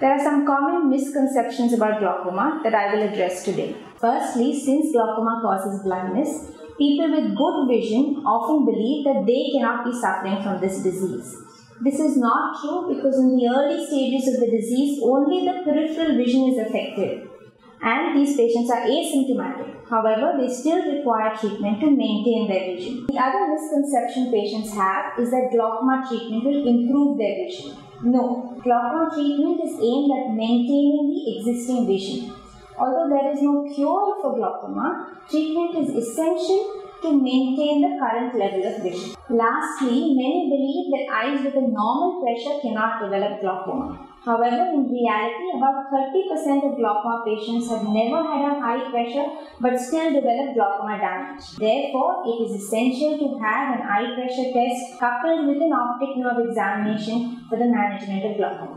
There are some common misconceptions about glaucoma that I will address today. Firstly, since glaucoma causes blindness, people with good vision often believe that they cannot be suffering from this disease. This is not true because in the early stages of the disease, only the peripheral vision is affected and these patients are asymptomatic. However, they still require treatment to maintain their vision. The other misconception patients have is that glaucoma treatment will improve their vision. No, glaucoma treatment is aimed at maintaining the existing vision. Although there is no cure for glaucoma, treatment is essential to maintain the current level of vision. Lastly, many believe that eyes with a normal pressure cannot develop glaucoma. However, in reality, about 30% of glaucoma patients have never had a high pressure but still develop glaucoma damage. Therefore, it is essential to have an eye pressure test coupled with an optic nerve examination for the management of glaucoma.